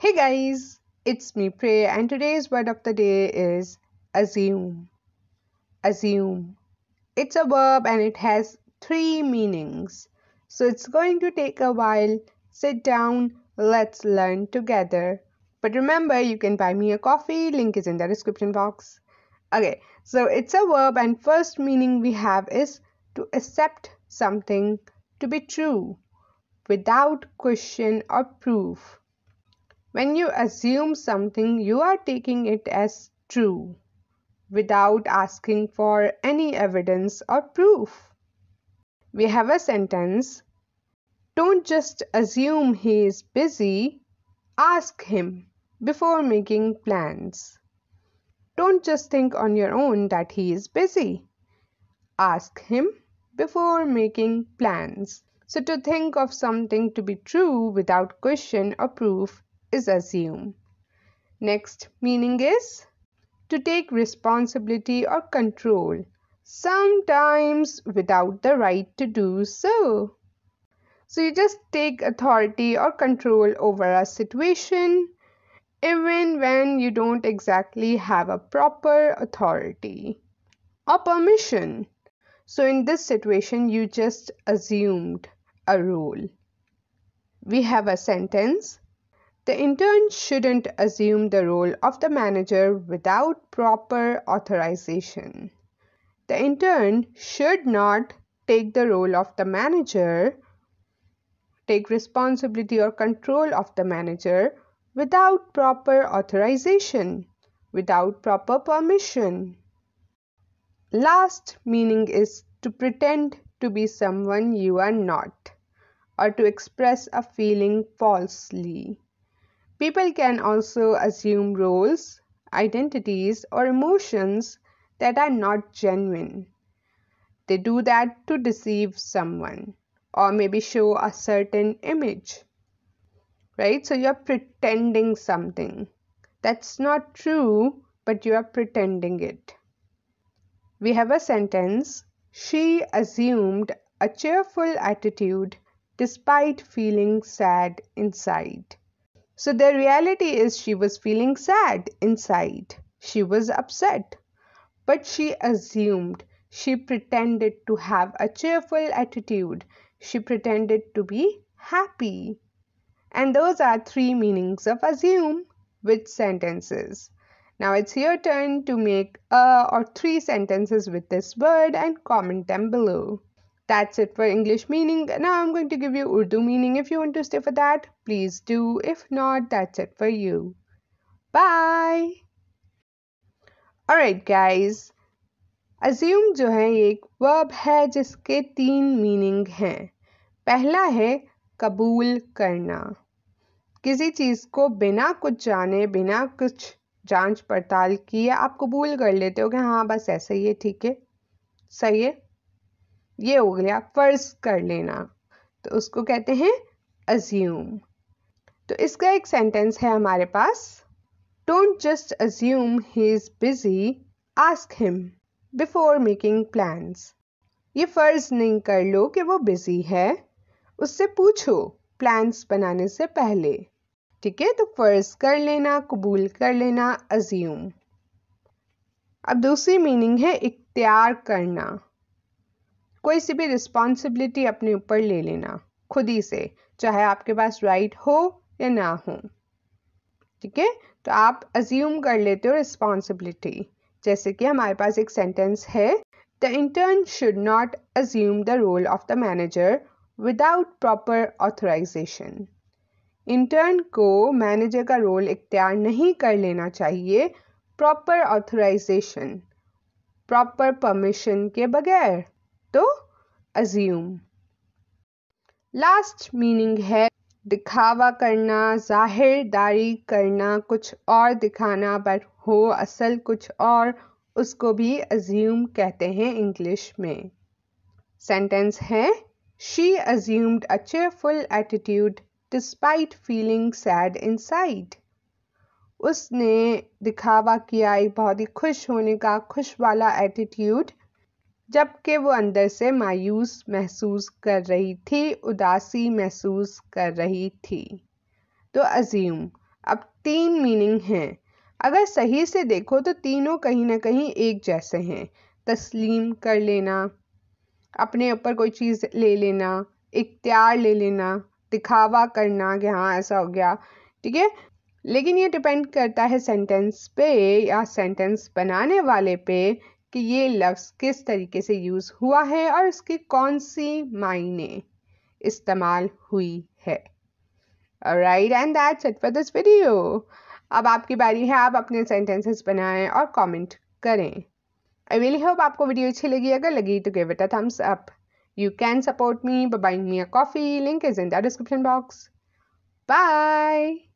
Hey guys, it's me Pirah, and today's word of the day is assume. Assume. It's a verb and it has three meanings. So it's going to take a while. Sit down, let's learn together. But remember, you can buy me a coffee, link is in the description box. Okay, so it's a verb, and first meaning we have is to accept something to be true without question or proof. When you assume something, you are taking it as true without asking for any evidence or proof. We have a sentence Don't just assume he is busy, ask him before making plans. Don't just think on your own that he is busy. Ask him before making plans. So, to think of something to be true without question or proof is assume. Next meaning is to take responsibility or control, sometimes without the right to do so. So you just take authority or control over a situation even when you don't exactly have a proper authority or permission. So in this situation, you just assumed a role. We have a sentence the intern shouldn't assume the role of the manager without proper authorization. The intern should not take the role of the manager, take responsibility or control of the manager without proper authorization, without proper permission. Last meaning is to pretend to be someone you are not, or to express a feeling falsely. People can also assume roles, identities, or emotions that are not genuine. They do that to deceive someone or maybe show a certain image. Right? So you're pretending something. That's not true, but you are pretending it. We have a sentence She assumed a cheerful attitude despite feeling sad inside. So the reality is she was feeling sad inside. She was upset. But she assumed, she pretended to have a cheerful attitude. She pretended to be happy. And those are three meanings of assume with sentences. Now it's your turn to make a or three sentences with this word and comment them below. That's it for English meaning. Now I'm going to give you Urdu meaning. If you want to stay for that, please do. If not, that's it for you. Bye. Alright guys. Assume जो है एक verb है जिसके तीन meaning हैं पहला है कबूल करना किसी चीज़ को बिना कुछ जाने बिना कुछ जाँच पड़ताल किए आप कबूल कर लेते हो कि हाँ बस ऐसा ही है ठीक है सही है ये हो गया फ़र्ज़ कर लेना। तो उसको कहते हैं अज्यूम तो इसका एक सेंटेंस है हमारे पास। Don't just assume he is busy ask him before making plans ये फ़र्ज़ नहीं कर लो कि वो बिज़ी है। उससे पूछो प्लान्स बनाने से पहले। ठीक है? तो फ़र्ज़ कर लेना, कबूल कर लेना अज्यूम अब दूसरी मीनिंग है इख्तियार करना। कोई सी भी रिस्पॉन्सिबिलिटी अपने ऊपर ले लेना, खुद ही से, चाहे आपके पास राइट हो या ना हो। ठीक है? तो आप अज्यूम कर लेते हो रिस्पॉन्सिबिलिटी जैसे कि हमारे पास एक सेंटेंस है the intern should not assume the role of the manager without proper authorisation intern को मैनेजर का रोल इख्तियार नहीं कर लेना चाहिए प्रॉपर ऑथराइजेशन प्रॉपर परमिशन के बगैर। तो अज्यूम लास्ट मीनिंग है, दिखावा करना ज़ाहिर दारी करना, कुछ और दिखाना बट हो असल कुछ और, उसको भी अज्यूम कहते हैं इंग्लिश में। सेंटेंस है she assumed a cheerful attitude despite feeling sad inside उसने दिखावा किया एक बहुत ही खुश होने का, खुश वाला एटीट्यूड जबकि वो अंदर से मायूस महसूस कर रही थी, उदासी महसूस कर रही थी। तो अज्यूम अब तीन मीनिंग हैं। अगर सही से देखो तो तीनों कहीं ना कहीं एक जैसे हैं। तस्लीम कर लेना, अपने ऊपर कोई चीज़ ले लेना, इख्तियार ले लेना, दिखावा करना कि हाँ ऐसा हो गया, ठीक है? लेकिन ये डिपेंड करता है सेंटेंस पे या सेंटेंस बनाने वाले पे कि ये लफ्ज़ किस तरीके से यूज़ हुआ है और इसकी कौन सी मायने इस्तेमाल हुई है। Right and that's it for this video अब आपकी बारी है, आप अपने सेंटेंसेस बनाएँ और कमेंट करें। आई रियली होप आपको वीडियो अच्छी लगी। अगर लगी तो give it a thumbs up you can support me buying me a coffee link is in the description box bye